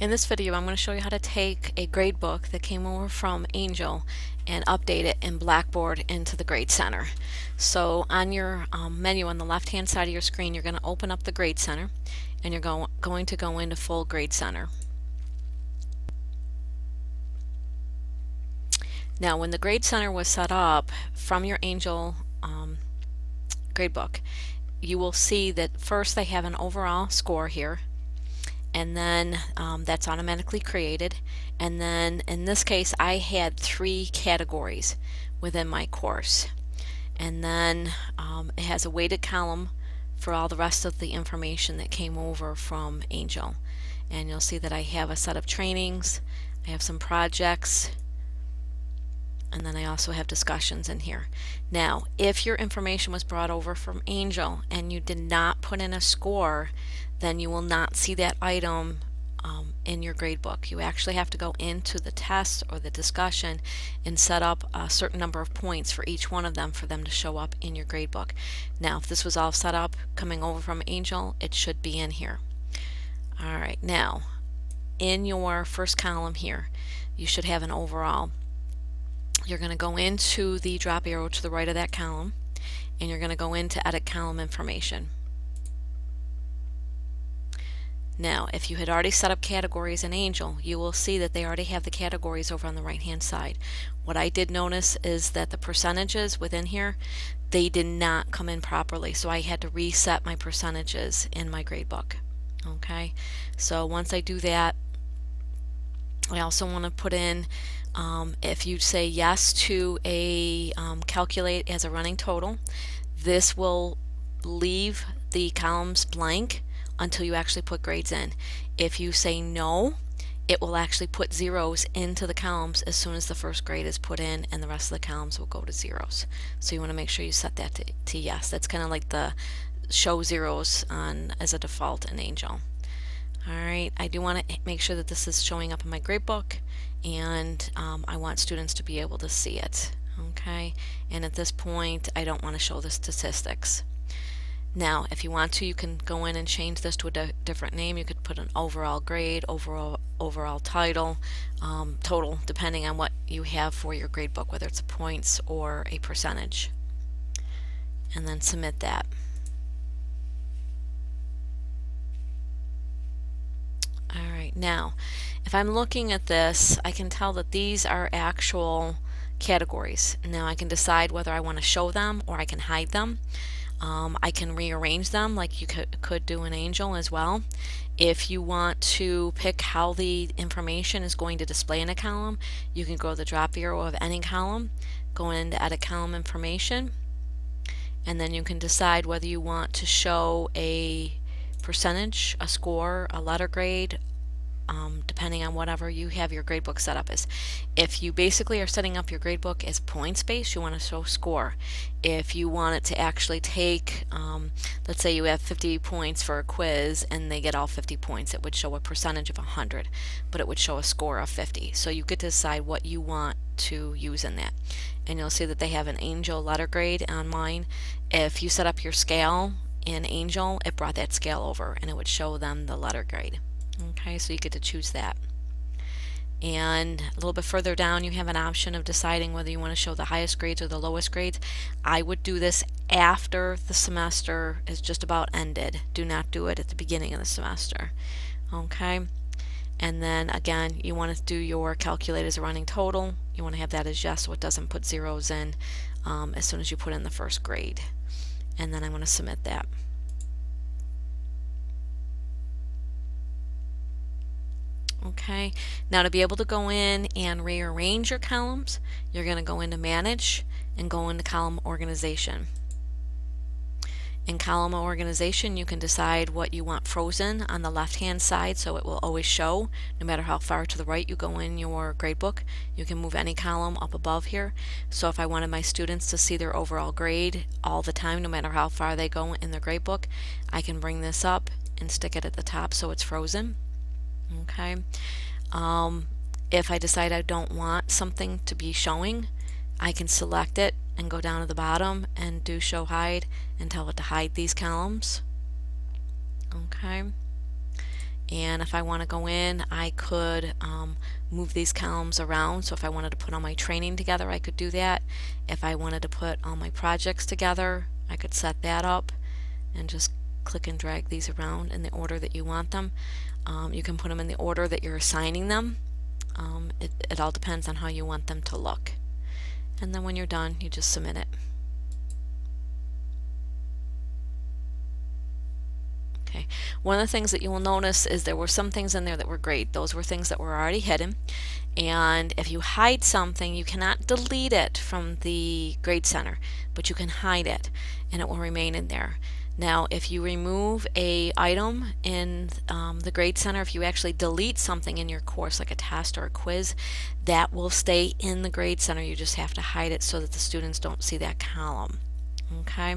In this video I'm going to show you how to take a grade book that came over from Angel and update it in Blackboard into the Grade Center. So on your um, menu on the left hand side of your screen you're going to open up the Grade Center and you're go going to go into Full Grade Center. Now when the Grade Center was set up from your Angel um, gradebook you will see that first they have an overall score here and then um, that's automatically created. And then in this case I had three categories within my course. And then um, it has a weighted column for all the rest of the information that came over from Angel. And you'll see that I have a set of trainings I have some projects and then I also have discussions in here. Now, if your information was brought over from Angel and you did not put in a score, then you will not see that item um, in your gradebook. You actually have to go into the test or the discussion and set up a certain number of points for each one of them for them to show up in your gradebook. Now, if this was all set up coming over from Angel, it should be in here. Alright, now, in your first column here, you should have an overall you're going to go into the drop arrow to the right of that column and you're going to go into edit column information. Now, if you had already set up categories in Angel, you will see that they already have the categories over on the right hand side. What I did notice is that the percentages within here, they did not come in properly, so I had to reset my percentages in my gradebook. Okay, so once I do that, I also want to put in um, if you say yes to a um, calculate as a running total, this will leave the columns blank until you actually put grades in. If you say no, it will actually put zeros into the columns as soon as the first grade is put in and the rest of the columns will go to zeros. So you want to make sure you set that to, to yes. That's kind of like the show zeros on as a default in Angel. Alright, I do want to make sure that this is showing up in my gradebook and um, I want students to be able to see it. Okay, and at this point I don't want to show the statistics. Now, if you want to, you can go in and change this to a di different name. You could put an overall grade, overall overall title, um, total, depending on what you have for your gradebook, whether it's points or a percentage. And then submit that. Now, if I'm looking at this, I can tell that these are actual categories. Now I can decide whether I want to show them or I can hide them. Um, I can rearrange them like you could, could do in Angel as well. If you want to pick how the information is going to display in a column, you can go to the drop arrow of any column, go into edit column information, and then you can decide whether you want to show a percentage, a score, a letter grade, um, depending on whatever you have your gradebook set up as. If you basically are setting up your gradebook as points based, you want to show score. If you want it to actually take, um, let's say you have 50 points for a quiz and they get all 50 points, it would show a percentage of 100, but it would show a score of 50. So you get to decide what you want to use in that. And you'll see that they have an angel letter grade on mine. If you set up your scale in Angel, it brought that scale over and it would show them the letter grade. Okay, so you get to choose that. And a little bit further down, you have an option of deciding whether you want to show the highest grades or the lowest grades. I would do this after the semester is just about ended. Do not do it at the beginning of the semester. Okay, and then again, you want to do your calculate as a running total. You want to have that as yes, so it doesn't put zeros in um, as soon as you put in the first grade. And then I'm going to submit that. Okay, now to be able to go in and rearrange your columns, you're going to go into Manage and go into Column Organization. In column organization, you can decide what you want frozen on the left-hand side so it will always show no matter how far to the right you go in your gradebook. You can move any column up above here. So if I wanted my students to see their overall grade all the time, no matter how far they go in their gradebook, I can bring this up and stick it at the top so it's frozen okay. Um, if I decide I don't want something to be showing I can select it and go down to the bottom and do show hide and tell it to hide these columns. Okay. And if I want to go in I could um, move these columns around. So if I wanted to put all my training together I could do that. If I wanted to put all my projects together I could set that up and just click and drag these around in the order that you want them um, you can put them in the order that you're assigning them um, it, it all depends on how you want them to look and then when you're done you just submit it Okay. One of the things that you will notice is there were some things in there that were great. Those were things that were already hidden. And if you hide something, you cannot delete it from the Grade Center, but you can hide it and it will remain in there. Now, if you remove a item in um, the Grade Center, if you actually delete something in your course, like a test or a quiz, that will stay in the Grade Center. You just have to hide it so that the students don't see that column. Okay,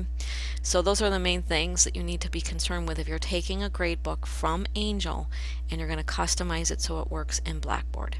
so those are the main things that you need to be concerned with if you're taking a grade book from Angel and you're going to customize it so it works in Blackboard.